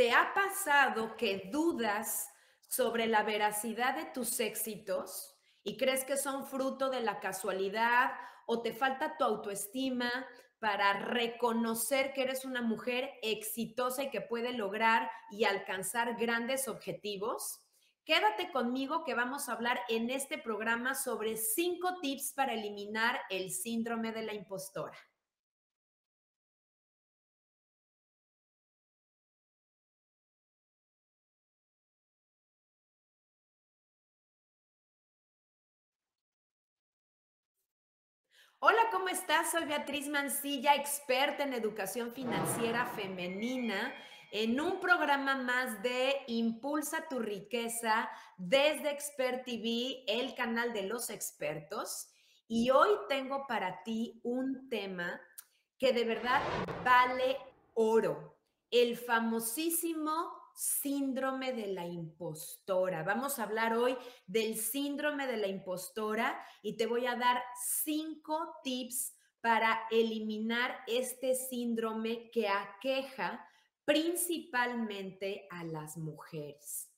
¿Te ha pasado que dudas sobre la veracidad de tus éxitos y crees que son fruto de la casualidad o te falta tu autoestima para reconocer que eres una mujer exitosa y que puede lograr y alcanzar grandes objetivos? Quédate conmigo que vamos a hablar en este programa sobre cinco tips para eliminar el síndrome de la impostora. Hola, ¿cómo estás? Soy Beatriz Mancilla, experta en educación financiera femenina, en un programa más de Impulsa tu riqueza desde Expert TV, el canal de los expertos. Y hoy tengo para ti un tema que de verdad vale oro, el famosísimo síndrome de la impostora. Vamos a hablar hoy del síndrome de la impostora y te voy a dar cinco tips para eliminar este síndrome que aqueja principalmente a las mujeres.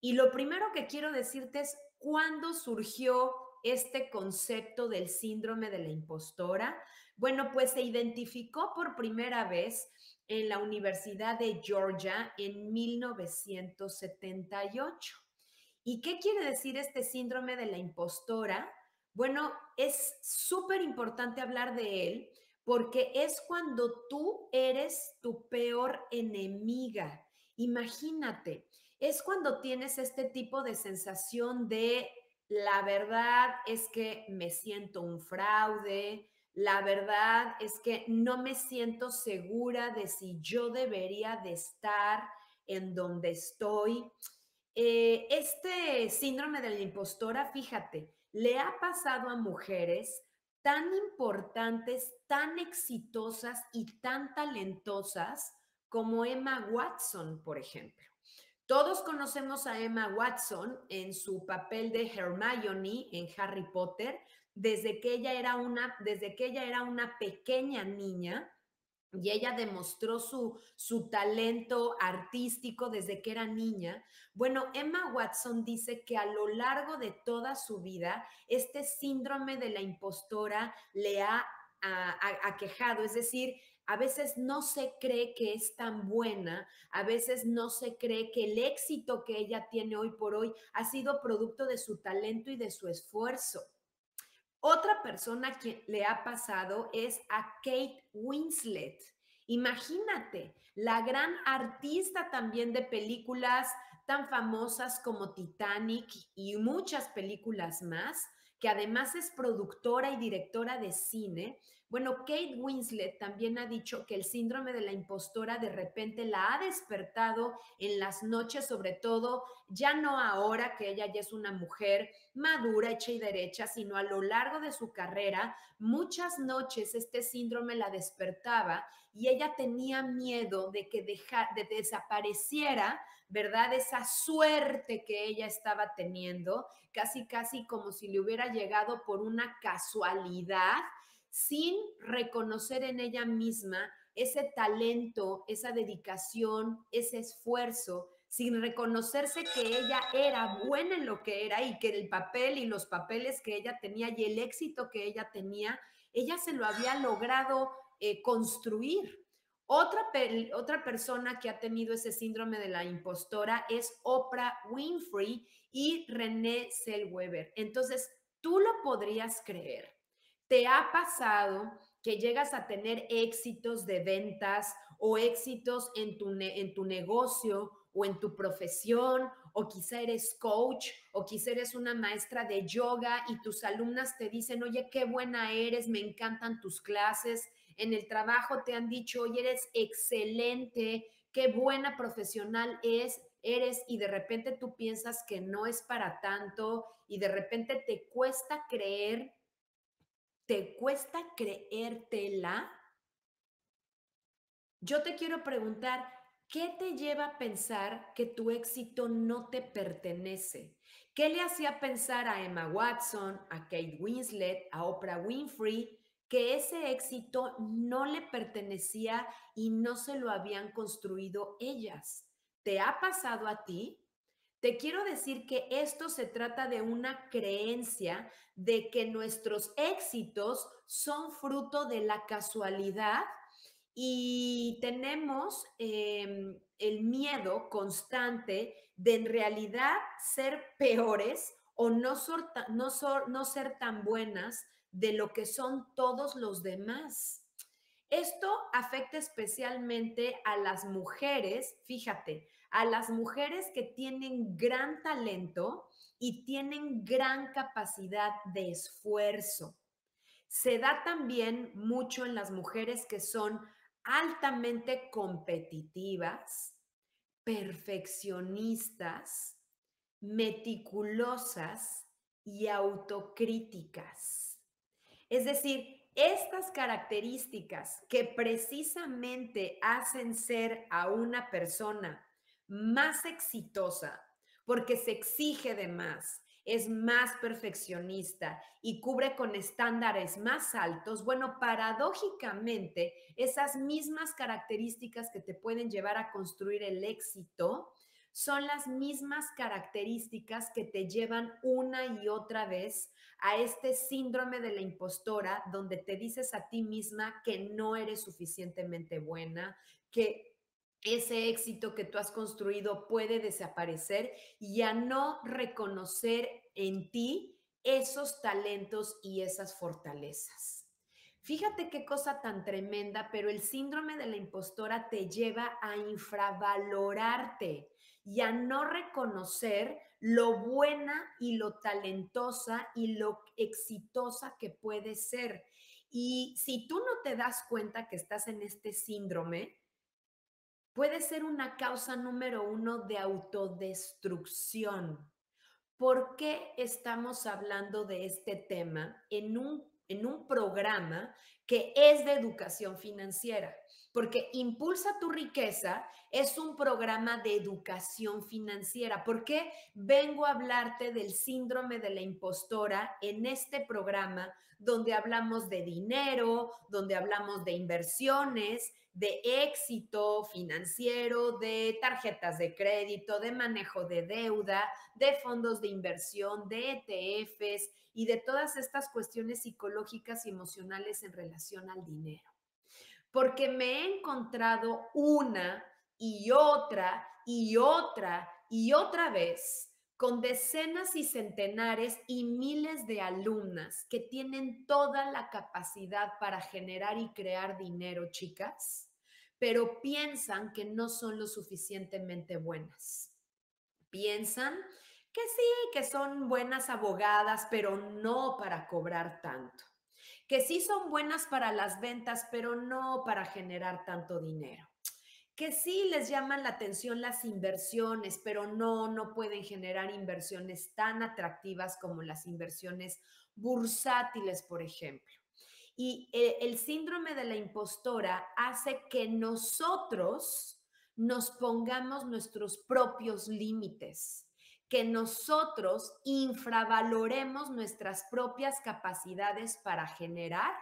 Y lo primero que quiero decirte es cuándo surgió este concepto del síndrome de la impostora. Bueno, pues se identificó por primera vez en la Universidad de Georgia en 1978. ¿Y qué quiere decir este síndrome de la impostora? Bueno, es súper importante hablar de él porque es cuando tú eres tu peor enemiga. Imagínate, es cuando tienes este tipo de sensación de la verdad es que me siento un fraude, la verdad es que no me siento segura de si yo debería de estar en donde estoy. Eh, este síndrome de la impostora, fíjate, le ha pasado a mujeres tan importantes, tan exitosas y tan talentosas como Emma Watson, por ejemplo. Todos conocemos a Emma Watson en su papel de Hermione en Harry Potter, desde que ella era una, desde que ella era una pequeña niña y ella demostró su, su talento artístico desde que era niña. Bueno, Emma Watson dice que a lo largo de toda su vida, este síndrome de la impostora le ha aquejado, es decir, a veces no se cree que es tan buena, a veces no se cree que el éxito que ella tiene hoy por hoy ha sido producto de su talento y de su esfuerzo. Otra persona que le ha pasado es a Kate Winslet. Imagínate, la gran artista también de películas tan famosas como Titanic y muchas películas más, que además es productora y directora de cine, bueno, Kate Winslet también ha dicho que el síndrome de la impostora de repente la ha despertado en las noches, sobre todo, ya no ahora que ella ya es una mujer madura, hecha y derecha, sino a lo largo de su carrera, muchas noches este síndrome la despertaba y ella tenía miedo de que de desapareciera, ¿verdad? Esa suerte que ella estaba teniendo, casi, casi como si le hubiera llegado por una casualidad sin reconocer en ella misma ese talento, esa dedicación, ese esfuerzo, sin reconocerse que ella era buena en lo que era y que el papel y los papeles que ella tenía y el éxito que ella tenía, ella se lo había logrado eh, construir. Otra, otra persona que ha tenido ese síndrome de la impostora es Oprah Winfrey y René Zellweger. Entonces, tú lo podrías creer ¿Te ha pasado que llegas a tener éxitos de ventas o éxitos en tu, en tu negocio o en tu profesión o quizá eres coach o quizá eres una maestra de yoga y tus alumnas te dicen, oye, qué buena eres, me encantan tus clases. En el trabajo te han dicho, oye, eres excelente, qué buena profesional es, eres y de repente tú piensas que no es para tanto y de repente te cuesta creer ¿Te cuesta creértela? Yo te quiero preguntar, ¿qué te lleva a pensar que tu éxito no te pertenece? ¿Qué le hacía pensar a Emma Watson, a Kate Winslet, a Oprah Winfrey, que ese éxito no le pertenecía y no se lo habían construido ellas? te ha pasado a ti, te quiero decir que esto se trata de una creencia de que nuestros éxitos son fruto de la casualidad y tenemos em, el miedo constante de en realidad ser peores o no, no, no ser tan buenas de lo que son todos los demás. Esto afecta especialmente a las mujeres, fíjate, a las mujeres que tienen gran talento y tienen gran capacidad de esfuerzo. Se da también mucho en las mujeres que son altamente competitivas, perfeccionistas, meticulosas y autocríticas. Es decir, estas características que precisamente hacen ser a una persona más exitosa, porque se exige de más, es más perfeccionista y cubre con estándares más altos, bueno, paradójicamente, esas mismas características que te pueden llevar a construir el éxito son las mismas características que te llevan una y otra vez a este síndrome de la impostora, donde te dices a ti misma que no eres suficientemente buena, que ese éxito que tú has construido puede desaparecer y a no reconocer en ti esos talentos y esas fortalezas. Fíjate qué cosa tan tremenda, pero el síndrome de la impostora te lleva a infravalorarte y a no reconocer lo buena y lo talentosa y lo exitosa que puedes ser. Y si tú no te das cuenta que estás en este síndrome, puede ser una causa número uno de autodestrucción. ¿Por qué estamos hablando de este tema en un, en un programa que es de educación financiera? Porque Impulsa tu riqueza es un programa de educación financiera. ¿Por qué vengo a hablarte del síndrome de la impostora en este programa donde hablamos de dinero, donde hablamos de inversiones, de éxito financiero, de tarjetas de crédito, de manejo de deuda, de fondos de inversión, de ETFs y de todas estas cuestiones psicológicas y emocionales en relación al dinero. Porque me he encontrado una y otra y otra y otra vez con decenas y centenares y miles de alumnas que tienen toda la capacidad para generar y crear dinero, chicas, pero piensan que no son lo suficientemente buenas. Piensan que sí, que son buenas abogadas, pero no para cobrar tanto. Que sí son buenas para las ventas, pero no para generar tanto dinero que sí les llaman la atención las inversiones, pero no, no pueden generar inversiones tan atractivas como las inversiones bursátiles, por ejemplo. Y eh, el síndrome de la impostora hace que nosotros nos pongamos nuestros propios límites, que nosotros infravaloremos nuestras propias capacidades para generar,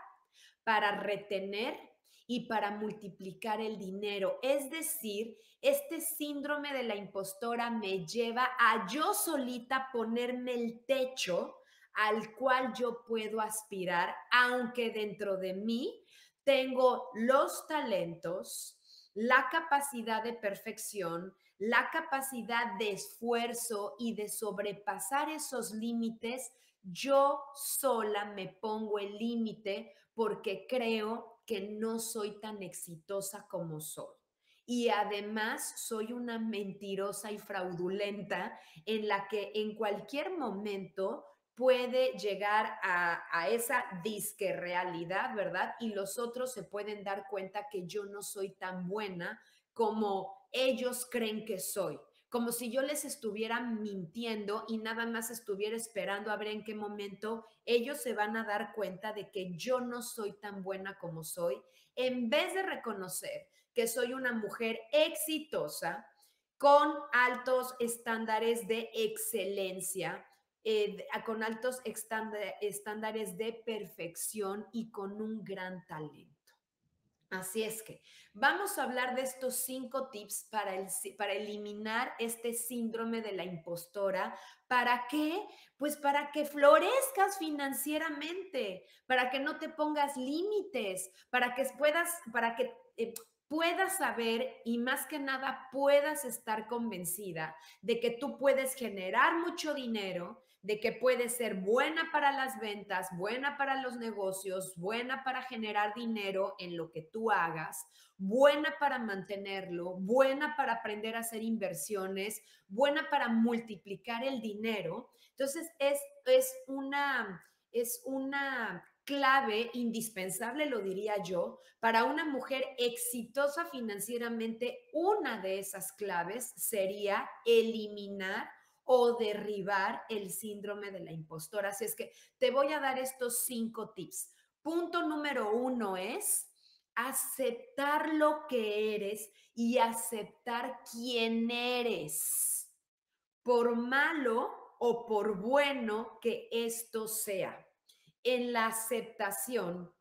para retener y para multiplicar el dinero. Es decir, este síndrome de la impostora me lleva a yo solita ponerme el techo al cual yo puedo aspirar, aunque dentro de mí tengo los talentos, la capacidad de perfección, la capacidad de esfuerzo y de sobrepasar esos límites, yo sola me pongo el límite porque creo que no soy tan exitosa como soy. Y además soy una mentirosa y fraudulenta en la que en cualquier momento puede llegar a, esa disque realidad, ¿verdad? Y los otros se pueden dar cuenta que yo no soy tan buena como ellos creen que soy como si yo les estuviera mintiendo y nada más estuviera esperando a ver en qué momento ellos se van a dar cuenta de que yo no soy tan buena como soy, en vez de reconocer que soy una mujer exitosa con altos estándares de excelencia, eh, con altos estándares de perfección y con un gran talento. Así es que vamos a hablar de estos cinco tips para, para eliminar este síndrome de la impostora. ¿Para qué? Pues para que florezcas financieramente, para que no te pongas límites, para que puedas, para que eh, puedas saber y más que nada puedas estar convencida de que tú puedes generar mucho dinero, de que puedes ser buena para las ventas, buena para los negocios, buena para generar dinero en lo que tú hagas, buena para mantenerlo, buena para aprender a hacer inversiones, buena para multiplicar el dinero. Entonces es, es una... Es una clave, indispensable, lo diría yo, para una mujer exitosa financieramente, una de esas claves sería eliminar o derribar el síndrome de la impostora. Así es que te voy a dar estos cinco tips. Punto número uno es aceptar lo que eres y aceptar quién eres, por malo o por bueno que esto sea. En la aceptación,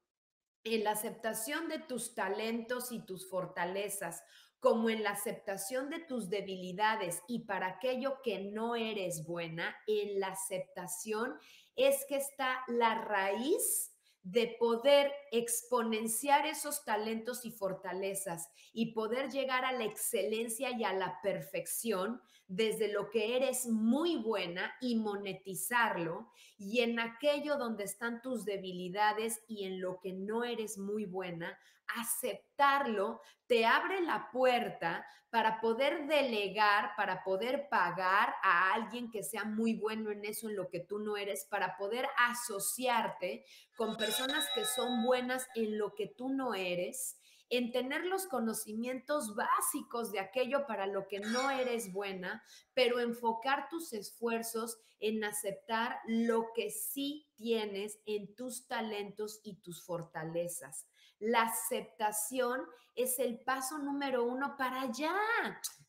en la aceptación de tus talentos y tus fortalezas, como en la aceptación de tus debilidades y para aquello que no eres buena, en la aceptación es que está la raíz de poder exponenciar esos talentos y fortalezas y poder llegar a la excelencia y a la perfección desde lo que eres muy buena y monetizarlo y en aquello donde están tus debilidades y en lo que no eres muy buena, aceptarlo te abre la puerta para poder delegar, para poder pagar a alguien que sea muy bueno en eso, en lo que tú no eres, para poder asociarte con personas que son buenas en lo que tú no eres en tener los conocimientos básicos de aquello para lo que no eres buena, pero enfocar tus esfuerzos en aceptar lo que sí tienes en tus talentos y tus fortalezas. La aceptación es el paso número uno para allá.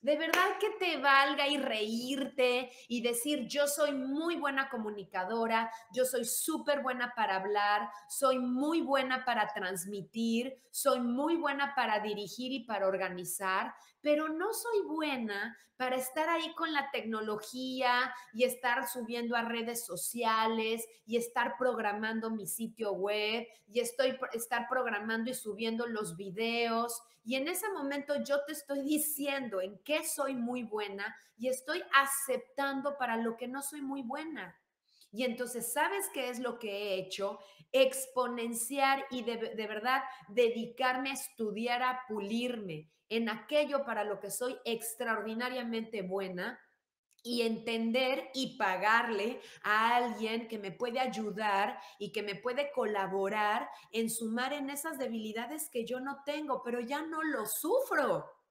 De verdad que te valga y reírte y decir, yo soy muy buena comunicadora, yo soy súper buena para hablar, soy muy buena para transmitir, soy muy buena para dirigir y para organizar, pero no soy buena para estar ahí con la tecnología y estar subiendo a redes sociales y estar programando mi sitio web y estoy estar programando y subiendo los videos y en ese momento yo te estoy diciendo en qué soy muy buena y estoy aceptando para lo que no soy muy buena. Y entonces, ¿sabes qué es lo que he hecho? Exponenciar y de, de, verdad dedicarme a estudiar, a pulirme en aquello para lo que soy extraordinariamente buena y entender y pagarle a alguien que me puede ayudar y que me puede colaborar en sumar en esas debilidades que yo no tengo, pero ya no lo sufro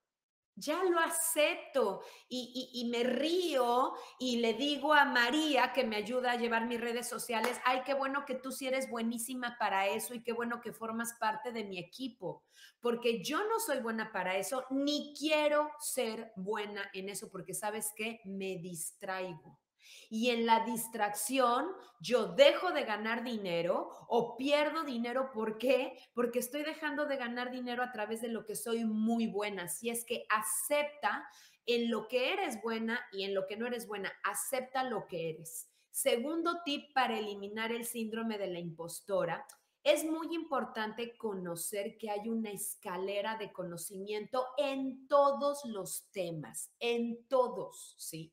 ya lo acepto y, me río y le digo a María que me ayuda a llevar mis redes sociales, ay, qué bueno que tú sí eres buenísima para eso y qué bueno que formas parte de mi equipo, porque yo no soy buena para eso, ni quiero ser buena en eso, porque sabes que me distraigo y en la distracción yo dejo de ganar dinero o pierdo dinero. ¿Por qué? Porque estoy dejando de ganar dinero a través de lo que soy muy buena. Si es que acepta en lo que eres buena y en lo que no eres buena, acepta lo que eres. Segundo tip para eliminar el síndrome de la impostora. Es muy importante conocer que hay una escalera de conocimiento en todos los temas, en todos, ¿sí?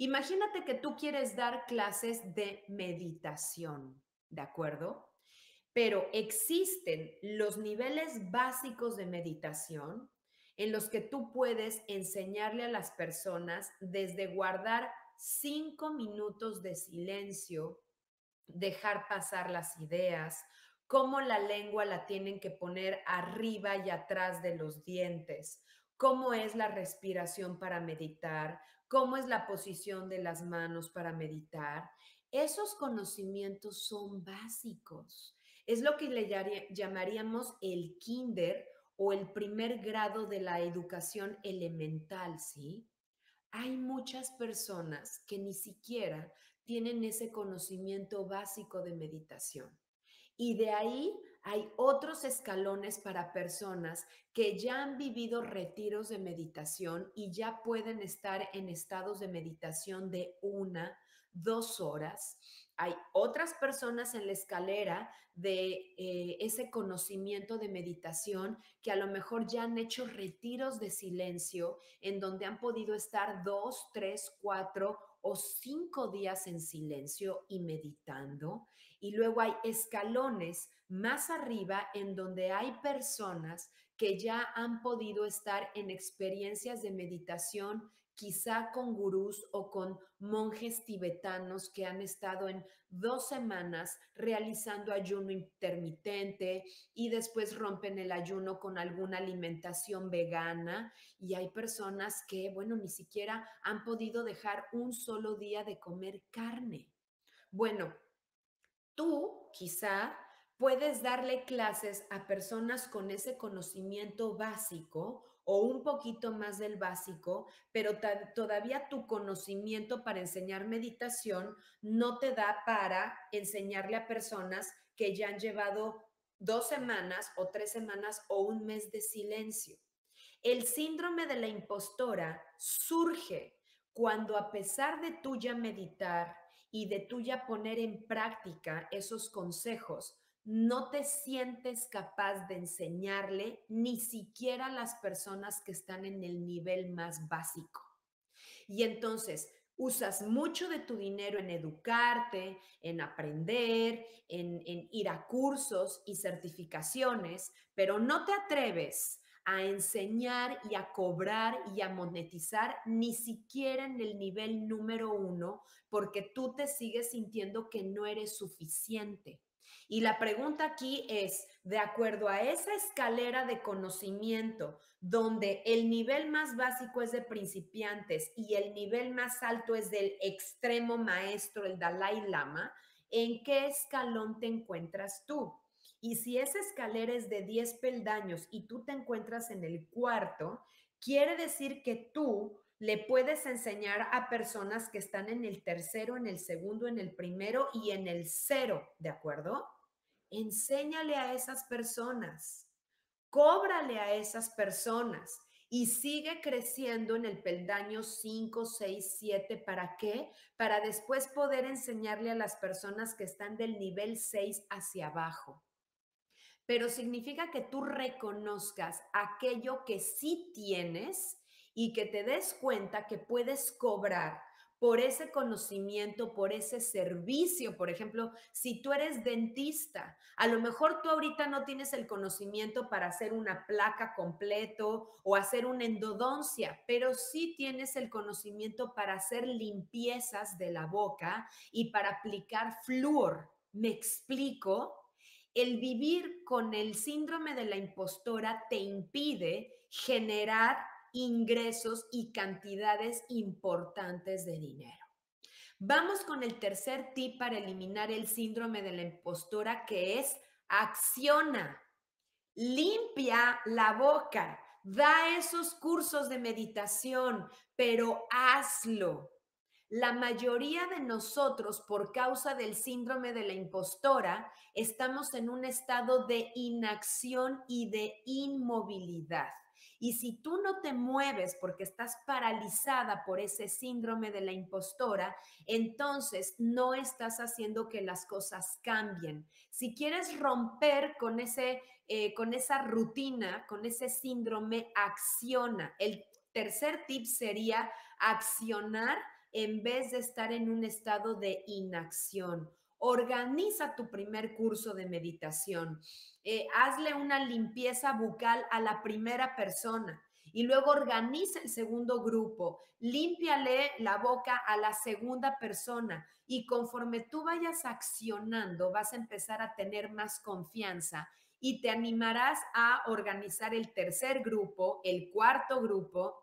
Imagínate que tú quieres dar clases de meditación, ¿de acuerdo? Pero existen los niveles básicos de meditación en los que tú puedes enseñarle a las personas desde guardar cinco minutos de silencio, dejar pasar las ideas, cómo la lengua la tienen que poner arriba y atrás de los dientes, cómo es la respiración para meditar, cómo es la posición de las manos para meditar. Esos conocimientos son básicos. Es lo que le llamaríamos el kinder o el primer grado de la educación elemental, ¿sí? Hay muchas personas que ni siquiera tienen ese conocimiento básico de meditación. Y de ahí hay otros escalones para personas que ya han vivido retiros de meditación y ya pueden estar en estados de meditación de una, dos horas. Hay otras personas en la escalera de eh, ese conocimiento de meditación que a lo mejor ya han hecho retiros de silencio en donde han podido estar dos, tres, cuatro o cinco días en silencio y meditando. Y luego hay escalones más arriba en donde hay personas que ya han podido estar en experiencias de meditación, quizá con gurús o con monjes tibetanos que han estado en dos semanas realizando ayuno intermitente y después rompen el ayuno con alguna alimentación vegana. Y hay personas que, bueno, ni siquiera han podido dejar un solo día de comer carne. Bueno, tú quizá puedes darle clases a personas con ese conocimiento básico o un poquito más del básico, pero todavía tu conocimiento para enseñar meditación no te da para enseñarle a personas que ya han llevado dos semanas o tres semanas o un mes de silencio. El síndrome de la impostora surge cuando a pesar de tú ya meditar y de tú ya poner en práctica esos consejos, no te sientes capaz de enseñarle ni siquiera a las personas que están en el nivel más básico. Y entonces usas mucho de tu dinero en educarte, en aprender, en, en ir a cursos y certificaciones, pero no te atreves a enseñar y a cobrar y a monetizar ni siquiera en el nivel número uno, porque tú te sigues sintiendo que no eres suficiente. Y la pregunta aquí es, de acuerdo a esa escalera de conocimiento, donde el nivel más básico es de principiantes y el nivel más alto es del extremo maestro, el Dalai Lama, ¿en qué escalón te encuentras tú? Y si esa escalera es de 10 peldaños y tú te encuentras en el cuarto, quiere decir que tú le puedes enseñar a personas que están en el tercero, en el segundo, en el primero y en el cero, ¿de acuerdo? enséñale a esas personas, cóbrale a esas personas y sigue creciendo en el peldaño 5, 6, 7. ¿Para qué? Para después poder enseñarle a las personas que están del nivel 6 hacia abajo. Pero significa que tú reconozcas aquello que sí tienes y que te des cuenta que puedes cobrar por ese conocimiento, por ese servicio. Por ejemplo, si tú eres dentista, a lo mejor tú ahorita no tienes el conocimiento para hacer una placa completo o hacer una endodoncia, pero sí tienes el conocimiento para hacer limpiezas de la boca y para aplicar flúor. ¿Me explico? El vivir con el síndrome de la impostora te impide generar ingresos y cantidades importantes de dinero. Vamos con el tercer tip para eliminar el síndrome de la impostora, que es acciona, limpia la boca, da esos cursos de meditación, pero hazlo. La mayoría de nosotros, por causa del síndrome de la impostora, estamos en un estado de inacción y de inmovilidad. Y si tú no te mueves porque estás paralizada por ese síndrome de la impostora, entonces no estás haciendo que las cosas cambien. Si quieres romper con, ese, eh, con esa rutina, con ese síndrome, acciona. El tercer tip sería accionar en vez de estar en un estado de inacción. Organiza tu primer curso de meditación. Eh, hazle una limpieza bucal a la primera persona y luego organiza el segundo grupo, límpiale la boca a la segunda persona y conforme tú vayas accionando vas a empezar a tener más confianza y te animarás a organizar el tercer grupo, el cuarto grupo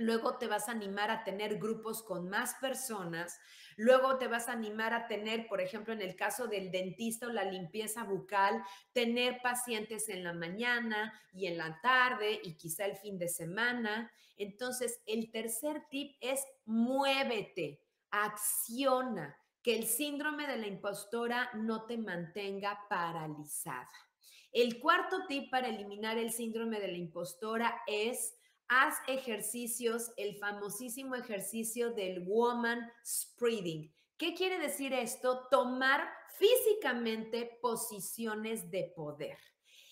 Luego te vas a animar a tener grupos con más personas. Luego te vas a animar a tener, por ejemplo, en el caso del dentista o la limpieza bucal, tener pacientes en la mañana y en la tarde y quizá el fin de semana. Entonces, el tercer tip es muévete, acciona, que el síndrome de la impostora no te mantenga paralizada. El cuarto tip para eliminar el síndrome de la impostora es haz ejercicios, el famosísimo ejercicio del woman spreading. ¿Qué quiere decir esto? Tomar físicamente posiciones de poder.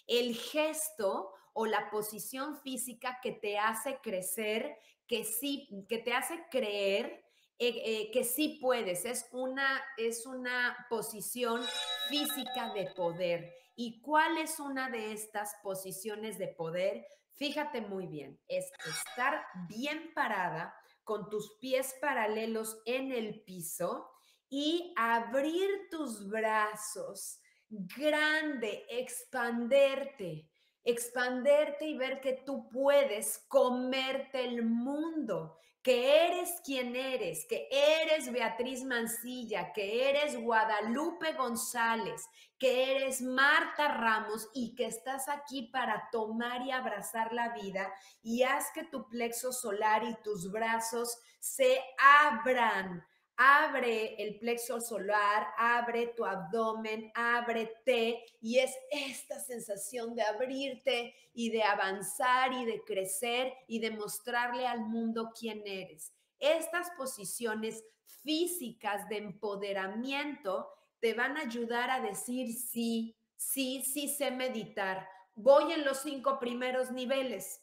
El gesto o la posición física que te hace crecer, que sí, que te hace creer eh, eh, que sí puedes. Es una, es una posición física de poder. ¿Y cuál es una de estas posiciones de poder? Fíjate muy bien, es estar bien parada con tus pies paralelos en el piso y abrir tus brazos grande, expanderte, expanderte y ver que tú puedes comerte el mundo, que eres quien eres, que eres Beatriz Mancilla, que eres Guadalupe González, que eres Marta Ramos y que estás aquí para tomar y abrazar la vida y haz que tu plexo solar y tus brazos se abran abre el plexo solar, abre tu abdomen, ábrete y es esta sensación de abrirte y de avanzar y de crecer y de mostrarle al mundo quién eres. Estas posiciones físicas de empoderamiento te van a ayudar a decir sí, sí, sí sé meditar. Voy en los cinco primeros niveles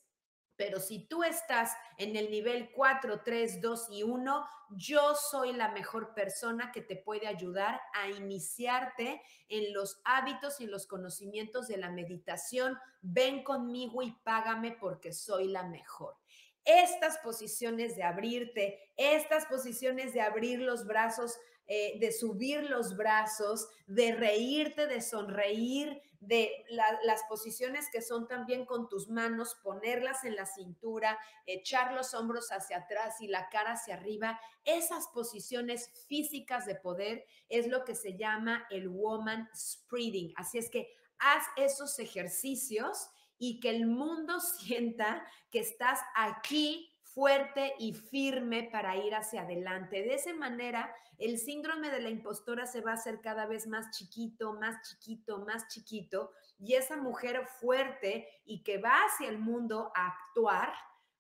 pero si tú estás en el nivel 4, 3, 2 y 1, yo soy la mejor persona que te puede ayudar a iniciarte en los hábitos y los conocimientos de la meditación. Ven conmigo y págame porque soy la mejor. Estas posiciones de abrirte, estas posiciones de abrir los brazos, eh, de subir los brazos, de reírte, de sonreír, de las posiciones que son también con tus manos, ponerlas en la cintura, echar los hombros hacia atrás y la cara hacia arriba. Esas posiciones físicas de poder es lo que se llama el woman spreading. Así es que haz esos ejercicios y que el mundo sienta que estás aquí fuerte y firme para ir hacia adelante. De esa manera, el síndrome de la impostora se va a hacer cada vez más chiquito, más chiquito, más chiquito, y esa mujer fuerte y que va hacia el mundo a actuar,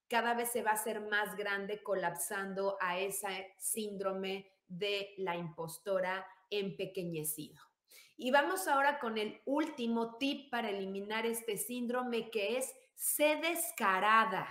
cada vez se va a hacer más grande, colapsando a ese síndrome de la impostora empequeñecido. Y vamos ahora con el último tip para eliminar este síndrome que es sé descarada.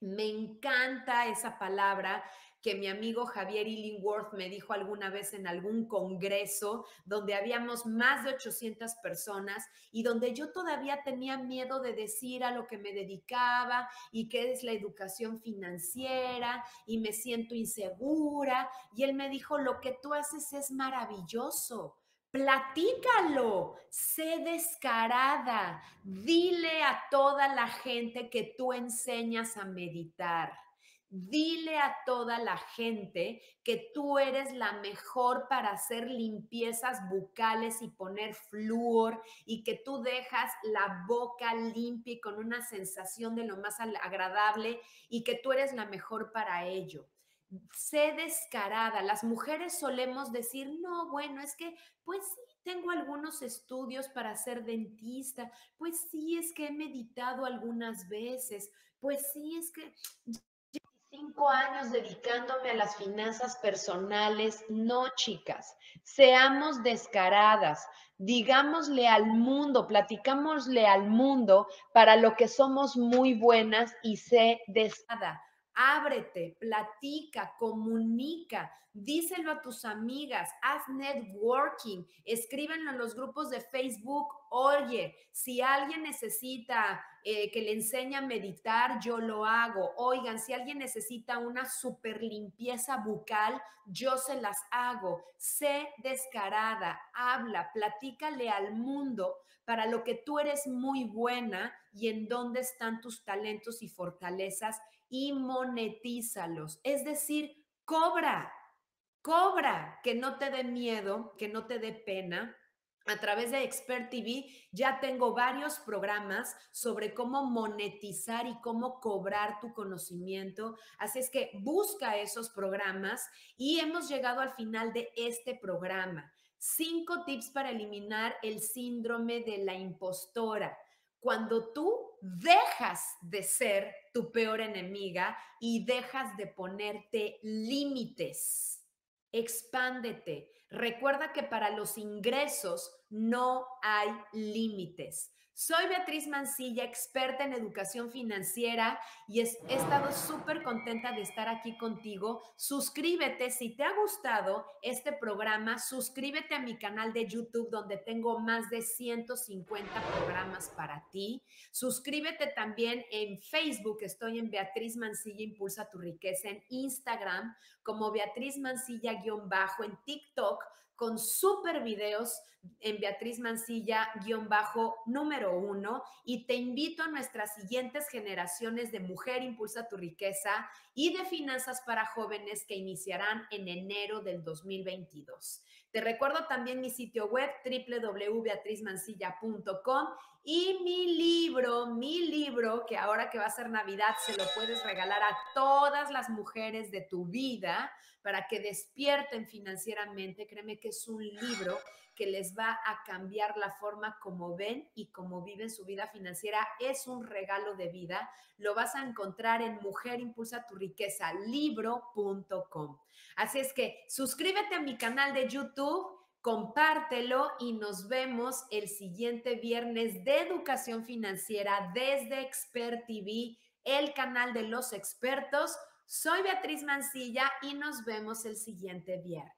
Me encanta esa palabra que mi amigo Javier Illingworth me dijo alguna vez en algún congreso donde habíamos más de 800 personas y donde yo todavía tenía miedo de decir a lo que me dedicaba y qué es la educación financiera y me siento insegura. Y él me dijo, lo que tú haces es maravilloso. Platícalo, sé descarada, dile a toda la gente que tú enseñas a meditar. Dile a toda la gente que tú eres la mejor para hacer limpiezas bucales y poner flúor y que tú dejas la boca limpia y con una sensación de lo más agradable y que tú eres la mejor para ello sé descarada. Las mujeres solemos decir, no, bueno, es que, pues sí, tengo algunos estudios para ser dentista, pues sí, es que he meditado algunas veces, pues sí, es que cinco años dedicándome a las finanzas personales. No, chicas, seamos descaradas, digámosle al mundo, platicámosle al mundo para lo que somos muy buenas y sé descarada ábrete, platica, comunica, díselo a tus amigas, haz networking, escríbenlo en los grupos de Facebook. Oye, si alguien necesita eh, que le enseñe a meditar, yo lo hago. Oigan, si alguien necesita una super limpieza bucal, yo se las hago. Sé descarada, habla, platícale al mundo para lo que tú eres muy buena y en dónde están tus talentos y fortalezas y monetízalos. Es decir, cobra, cobra, que no te dé miedo, que no te dé pena. A través de Expert TV ya tengo varios programas sobre cómo monetizar y cómo cobrar tu conocimiento. Así es que busca esos programas y hemos llegado al final de este programa. cinco tips para eliminar el síndrome de la impostora. Cuando tú dejas de ser tu peor enemiga y dejas de ponerte límites, expándete. Recuerda que para los ingresos no hay límites. Soy Beatriz Mancilla, experta en educación financiera y he estado súper contenta de estar aquí contigo. Suscríbete si te ha gustado este programa, suscríbete a mi canal de YouTube donde tengo más de 150 programas para ti. Suscríbete también en Facebook, estoy en Beatriz Mancilla Impulsa tu riqueza, en Instagram como Beatriz Mancilla-bajo, en TikTok con súper videos en Beatriz Mancilla, guion bajo número uno, y te invito a nuestras siguientes generaciones de Mujer Impulsa tu Riqueza y de Finanzas para Jóvenes que iniciarán en enero del 2022. Te recuerdo también mi sitio web www.beatrizmancilla.com y mi libro, mi libro, que ahora que va a ser Navidad se lo puedes regalar a todas las mujeres de tu vida para que despierten financieramente. Créeme que es un libro que les va a cambiar la forma como ven y como viven su vida financiera. Es un regalo de vida. Lo vas a encontrar en Mujer Impulsa tu Riqueza, libro.com. Así es que suscríbete a mi canal de YouTube compártelo y nos vemos el siguiente viernes de educación financiera desde Expert TV, el canal de los expertos. Soy Beatriz Mancilla y nos vemos el siguiente viernes.